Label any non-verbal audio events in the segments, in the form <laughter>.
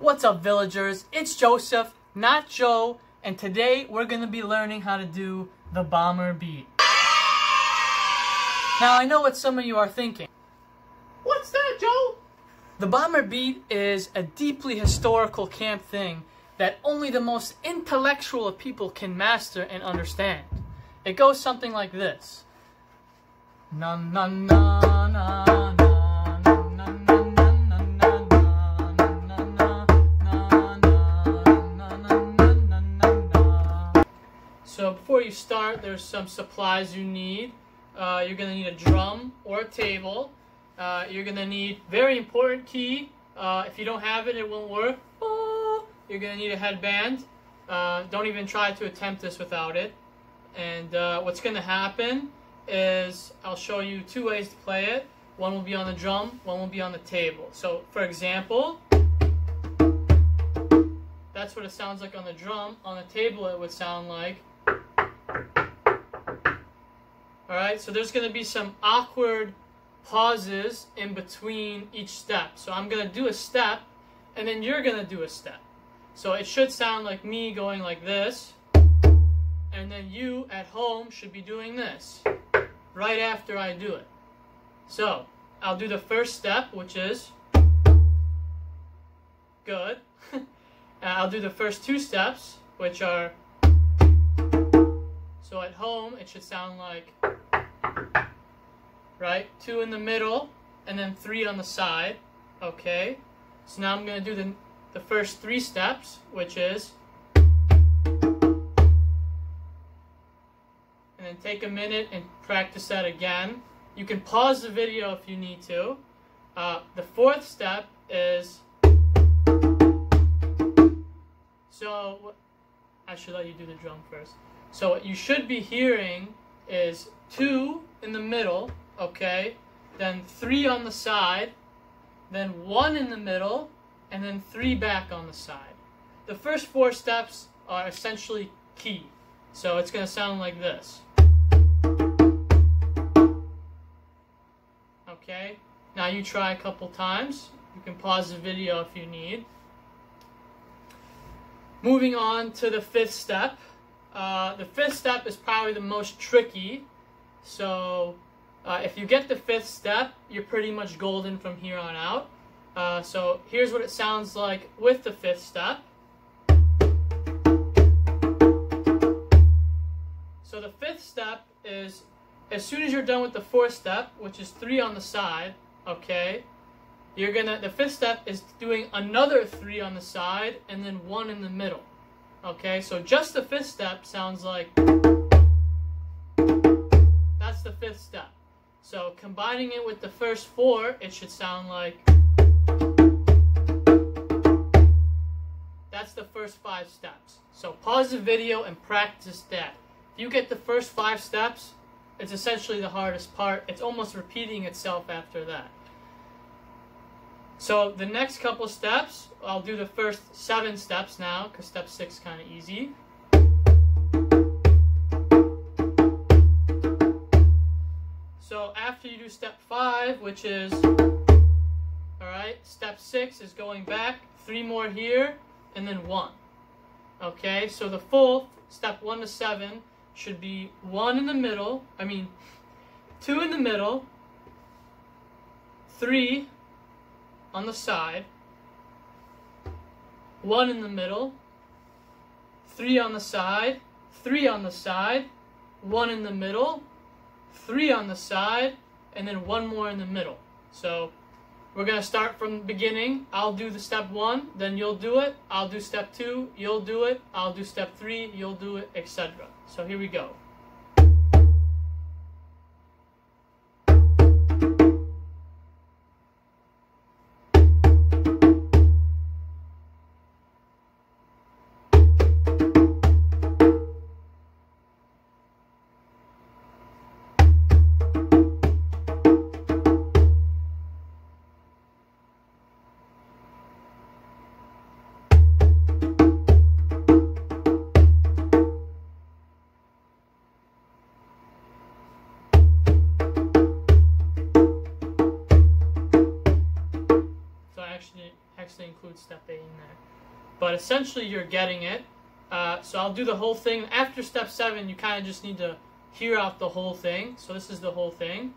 What's up, villagers? It's Joseph, not Joe, and today we're going to be learning how to do the bomber beat. Now, I know what some of you are thinking. What's that, Joe? The bomber beat is a deeply historical camp thing that only the most intellectual of people can master and understand. It goes something like this. Na na na na before you start, there's some supplies you need. Uh, you're gonna need a drum or a table. Uh, you're gonna need very important key. Uh, if you don't have it, it won't work. Oh, you're gonna need a headband. Uh, don't even try to attempt this without it. And uh, what's gonna happen is I'll show you two ways to play it. One will be on the drum, one will be on the table. So, for example, that's what it sounds like on the drum. On the table, it would sound like. Alright, so there's going to be some awkward pauses in between each step. So I'm going to do a step, and then you're going to do a step. So it should sound like me going like this, and then you at home should be doing this right after I do it. So I'll do the first step, which is good. <laughs> Uh, I'll do the first two steps, which are so at home it should sound like right two in the middle and then three on the side. Okay. So now I'm gonna do the the first three steps, which is and then take a minute and practice that again. You can pause the video if you need to. Uh, the fourth step is so I should let you do the drum first. So what you should be hearing is two in the middle, okay, then three on the side, then one in the middle, and then three back on the side. The first four steps are essentially key. So it's going to sound like this. Okay, now you try a couple times. You can pause the video if you need. Moving on to the fifth step. Uh, the fifth step is probably the most tricky. So uh, if you get the fifth step, you're pretty much golden from here on out. Uh, so here's what it sounds like with the fifth step. So the fifth step is as soon as you're done with the fourth step, which is three on the side, okay, you're gonna, the fifth step is doing another three on the side and then one in the middle. Okay, so just the fifth step sounds like, that's the fifth step. So combining it with the first four, it should sound like, that's the first five steps. So pause the video and practice that. If you get the first five steps, it's essentially the hardest part. It's almost repeating itself after that. So the next couple steps, I'll do the first seven steps now, because step six is kind of easy. So after you do step five, which is, all right, step six is going back, three more here, and then one. Okay, so the full, step one to seven, should be one in the middle, I mean, two in the middle, three on the side, one in the middle, three on the side, three on the side, one in the middle, three on the side, and then one more in the middle. So we're going to start from the beginning. I'll do the step one, then you'll do it. I'll do step two, you'll do it. I'll do step three, you'll do it, etc. So here we go. Actually include step eight in there. But essentially, you're getting it. Uh, so I'll do the whole thing. After step seven, you kind of just need to hear out the whole thing. So this is the whole thing.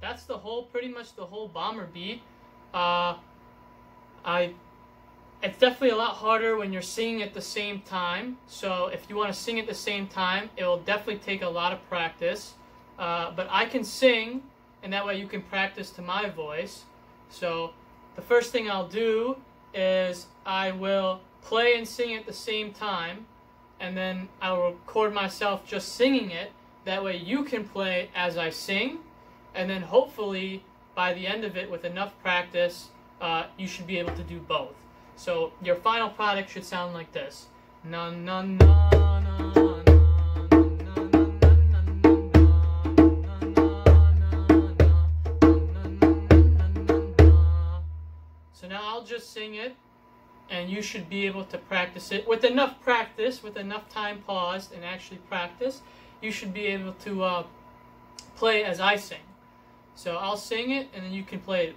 That's the whole, pretty much the whole bomber beat. Uh, I it's definitely a lot harder when you're singing at the same time. So if you want to sing at the same time, it will definitely take a lot of practice. Uh, but I can sing, and that way you can practice to my voice. So the first thing I'll do is I will play and sing at the same time, and then I'll record myself just singing it. That way you can play as I sing, and then hopefully by the end of it, with enough practice, uh, you should be able to do both. So your final product should sound like this. Na na na na. So now I'll just sing it, and you should be able to practice it. With enough practice, with enough time paused and actually practice, you should be able to uh, play as I sing. So I'll sing it, and then you can play it.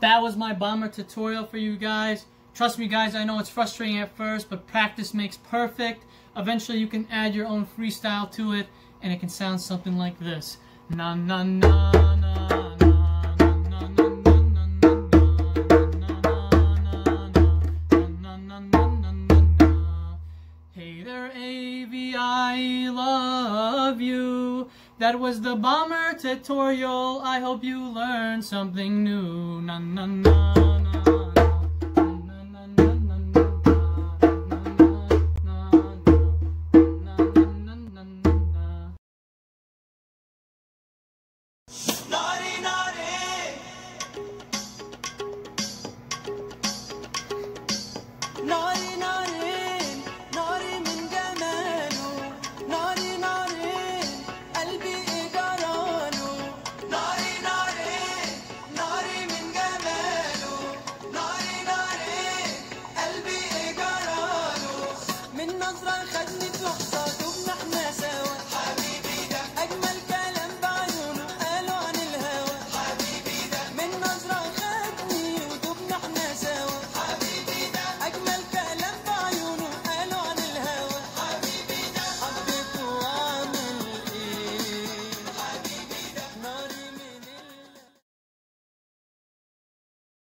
that was my bomber tutorial for you guys. Trust me guys, I know it's frustrating at first, but practice makes perfect. Eventually you can add your own freestyle to it, and it can sound something like this. Na na na That was the bomber tutorial. I hope you learned something new. Na na na.